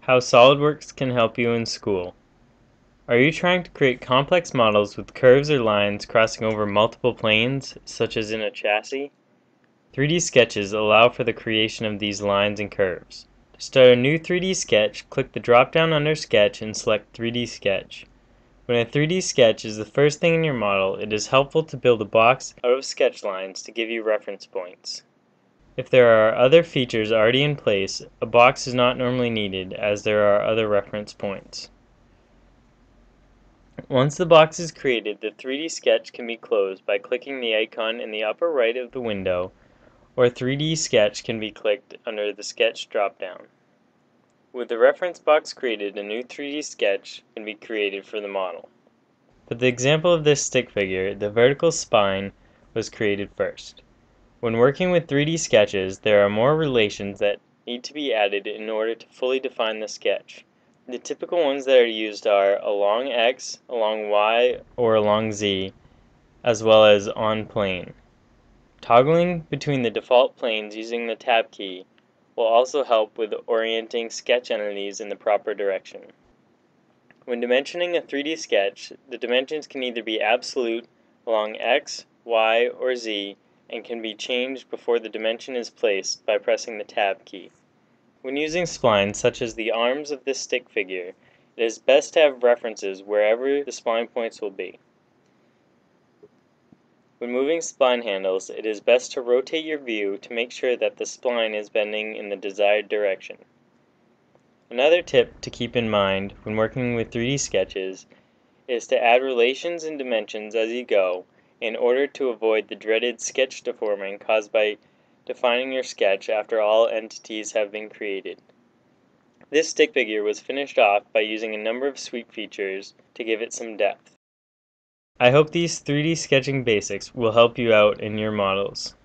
How SOLIDWORKS can help you in school. Are you trying to create complex models with curves or lines crossing over multiple planes, such as in a chassis? 3D sketches allow for the creation of these lines and curves. To start a new 3D sketch, click the drop-down under Sketch and select 3D Sketch. When a 3D sketch is the first thing in your model, it is helpful to build a box out of sketch lines to give you reference points. If there are other features already in place, a box is not normally needed as there are other reference points. Once the box is created, the 3D sketch can be closed by clicking the icon in the upper right of the window, or 3D sketch can be clicked under the sketch dropdown. With the reference box created, a new 3D sketch can be created for the model. For the example of this stick figure, the vertical spine was created first. When working with 3D sketches, there are more relations that need to be added in order to fully define the sketch. The typical ones that are used are along X, along Y, or along Z, as well as on plane. Toggling between the default planes using the Tab key will also help with orienting sketch entities in the proper direction. When dimensioning a 3D sketch, the dimensions can either be absolute along X, Y, or Z, and can be changed before the dimension is placed by pressing the Tab key. When using splines such as the arms of this stick figure, it is best to have references wherever the spline points will be. When moving spline handles, it is best to rotate your view to make sure that the spline is bending in the desired direction. Another tip to keep in mind when working with 3D sketches is to add relations and dimensions as you go in order to avoid the dreaded sketch deforming caused by defining your sketch after all entities have been created. This stick figure was finished off by using a number of sweep features to give it some depth. I hope these 3D sketching basics will help you out in your models.